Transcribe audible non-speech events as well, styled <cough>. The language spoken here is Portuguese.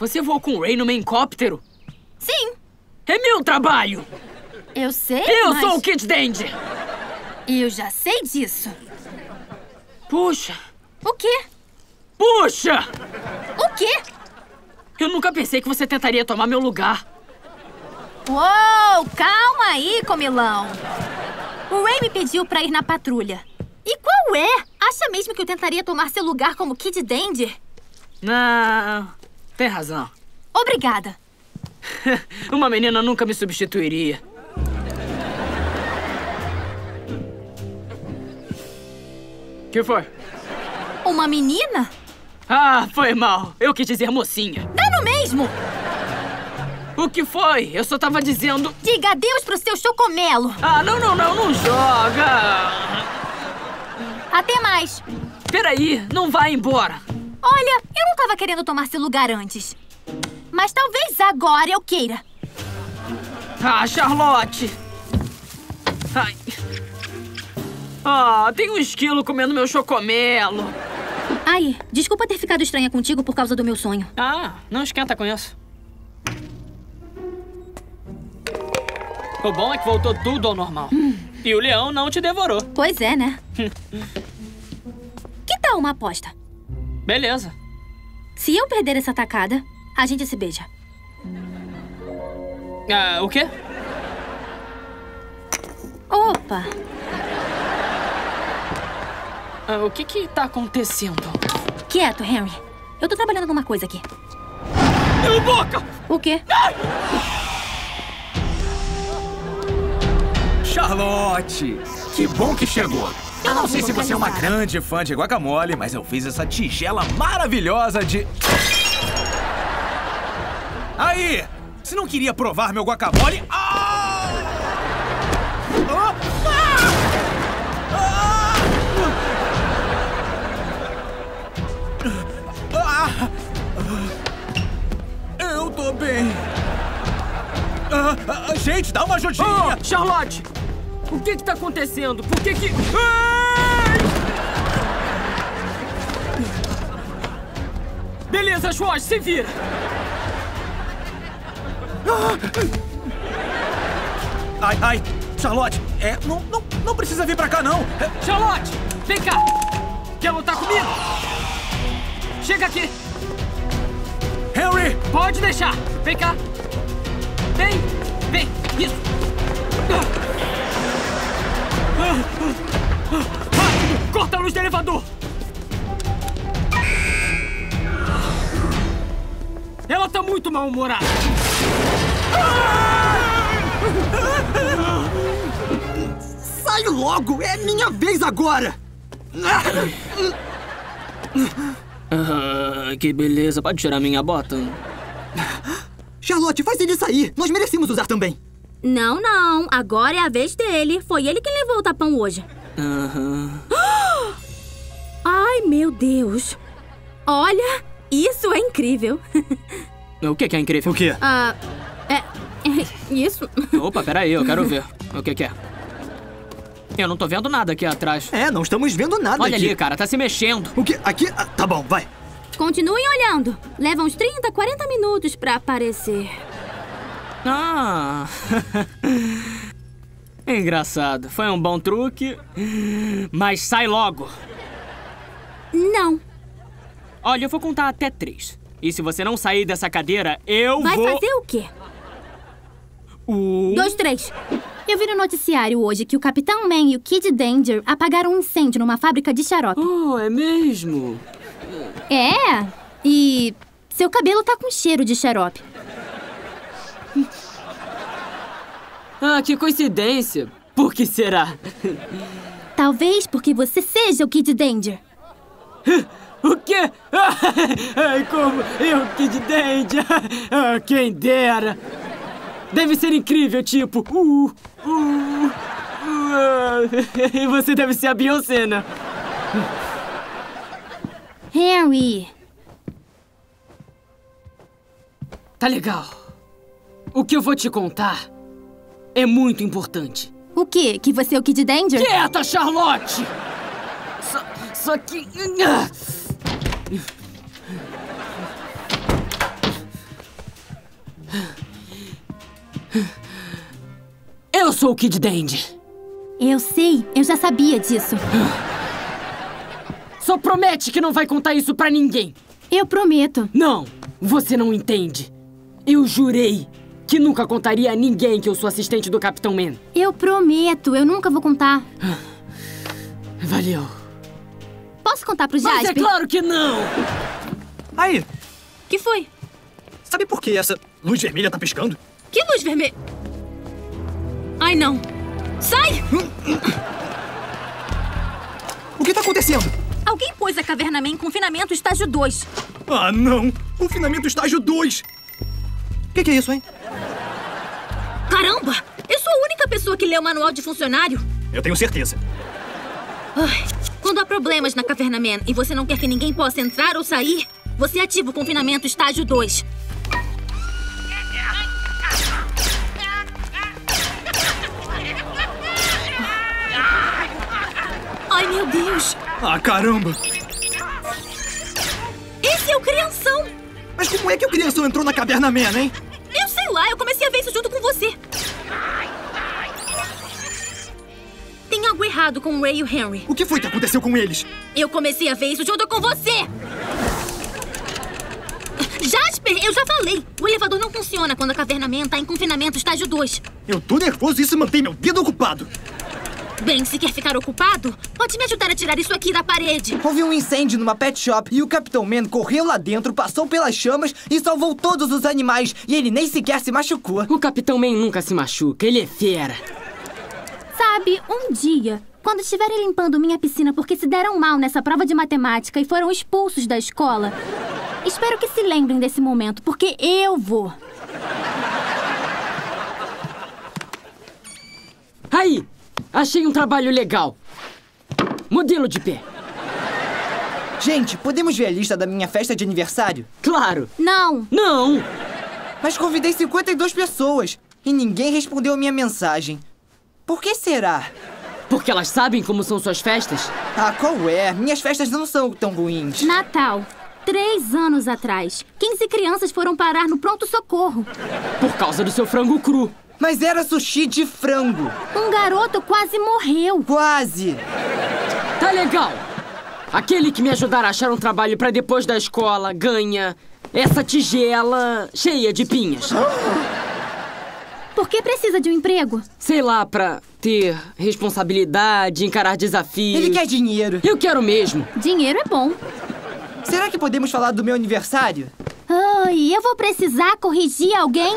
Você voou com o Ray no helicóptero? Sim. É meu trabalho! Eu sei, Eu mas... sou o Kid Dandy! Eu já sei disso. Puxa! O quê? Puxa! O quê? Eu nunca pensei que você tentaria tomar meu lugar. Uou, calma aí, comilão. O Ray me pediu pra ir na patrulha. E qual é? Acha mesmo que eu tentaria tomar seu lugar como Kid Dandy? Não, tem razão. Obrigada. <laughs> Uma menina nunca me substituiria. que foi? Uma menina? Ah, foi mal. Eu quis dizer mocinha. Dá no mesmo! O que foi? Eu só tava dizendo. Diga adeus pro seu chocomelo. Ah, não, não, não, não joga! Até mais. Peraí, não vai embora. Olha, eu não tava querendo tomar seu lugar antes. Mas talvez agora eu queira. Ah, Charlotte! Ai. Ah, tem um esquilo comendo meu chocomelo. Ai, desculpa ter ficado estranha contigo por causa do meu sonho. Ah, não esquenta com isso. O bom é que voltou tudo ao normal. E o leão não te devorou. Pois é, né? <laughs> que tal uma aposta? Beleza. Se eu perder essa tacada, a gente se beija. Ah, o quê? Opa! Ah, o que que tá acontecendo? Quieto, Henry. Eu tô trabalhando numa coisa aqui. Meu boca! O quê? Charlotte! Que bom que chegou! Eu não sei se você é uma grande fã de guacamole, mas eu fiz essa tigela maravilhosa de. Aí! Se não queria provar meu guacamole. Ah! Ah! Ah! Ah! Eu tô bem. Ah, ah, gente, dá uma ajudinha! Oh, Charlotte! O que que tá acontecendo? Por que que... Beleza, Schwartz, se vira! Ai, ai, Charlotte, é, não, não, não precisa vir pra cá, não. Charlotte, vem cá! Quer lutar comigo? Chega aqui! Henry! Pode deixar! Vem cá! Vem! Vem! Isso! Rápido! Corta a luz do elevador! Ela tá muito mal-humorada! Sai logo! É minha vez agora! Ah, que beleza. Pode tirar minha bota? Charlotte, faz ele sair! Nós merecemos usar também! Não, não. Agora é a vez dele. Foi ele quem levou o tapão hoje. Aham. <gasps> Ai, meu Deus. Olha, isso é incrível. <laughs> O que que é incrível? O quê? Ah, é, é isso. <laughs> Opa, peraí, eu quero ver. <laughs> O que que é? Eu não tô vendo nada aqui atrás. É, não estamos vendo nada Olha aqui. ali, cara, tá se mexendo. O que? Aqui? Ah, tá bom, vai. Continuem olhando. Leva uns 30, 40 minutos pra aparecer. Ah! Engraçado. Foi um bom truque. Mas sai logo. Não. Olha, eu vou contar até três. E se você não sair dessa cadeira, eu Vai vou. fazer o quê? Um. Dois, três. Eu vi no noticiário hoje que o Capitão Man e o Kid Danger apagaram um incêndio numa fábrica de xarope. Oh, é mesmo? É, e seu cabelo tá com cheiro de xarope. Ah, que coincidência. Por que será? Talvez porque você seja o Kid Danger. <laughs> O quê? <laughs> Ai, como eu que de dente! <laughs> Ah, quem dera! Deve ser incrível, tipo. Uh, uh, uh, ah. <laughs> E você deve ser a Beyoncé, né? Harry, Tá legal. O que eu vou te contar é muito importante. o quê? Que você é o Kid Danger? Quieta, Charlotte! Só, só que. Eu sou o Kid Dandy. Eu sei, eu já sabia disso. Só promete que não vai contar isso pra ninguém. Eu prometo. Não, você não entende. Eu jurei que nunca contaria a ninguém que eu sou assistente do Capitão Man. Eu prometo, eu nunca vou contar. Valeu. Posso contar pro Mas é Jasper? claro que não! Aí, Que foi? sabe por que essa luz vermelha tá piscando? Que luz vermelha? Ai, não. Sai! O que tá acontecendo? Alguém pôs a Caverna Man em confinamento estágio 2. Ah, não! Confinamento estágio 2! O que, que é isso, hein? Caramba! Eu sou a única pessoa que lê o manual de funcionário. Eu tenho certeza. Ai, quando há problemas na Caverna Man e você não quer que ninguém possa entrar ou sair, você ativa o confinamento estágio 2. Ai, meu Deus! Ah, caramba! Esse é o crianção! Mas como é que o crianção entrou na caverna Man, hein? Errado com o Ray e o Henry. O que foi que aconteceu com eles? Eu comecei a ver isso junto com você! Jasper, eu já falei! O elevador não funciona quando a caverna Man tá em confinamento estágio 2. Eu tô nervoso e isso mantém meu dedo ocupado. Bem, se quer ficar ocupado, pode me ajudar a tirar isso aqui da parede. Houve um incêndio numa pet shop e o Capitão Man correu lá dentro, passou pelas chamas e salvou todos os animais. E ele nem sequer se machucou. O Capitão Man nunca se machuca, ele é fera. Sabe, um dia, quando estiverem limpando minha piscina porque se deram mal nessa prova de matemática e foram expulsos da escola, espero que se lembrem desse momento, porque eu vou. Aí, achei um trabalho legal. Modelo de pé. Gente, podemos ver a lista da minha festa de aniversário? Claro. Não! Não! Mas convidei 52 pessoas e ninguém respondeu a minha mensagem. Por que será? Porque elas sabem como são suas festas. Ah, qual é? Minhas festas não são tão ruins. Natal. Três anos atrás, 15 crianças foram parar no pronto-socorro. Por causa do seu frango cru. Mas era sushi de frango. Um garoto quase morreu. Quase. Tá legal. Aquele que me ajudar a achar um trabalho pra depois da escola ganha essa tigela cheia de pinhas. <gasps> Por que precisa de um emprego? Sei lá, pra ter responsabilidade, encarar desafios. Ele quer dinheiro. Eu quero mesmo. Dinheiro é bom. Será que podemos falar do meu aniversário? Ai, eu vou precisar corrigir alguém?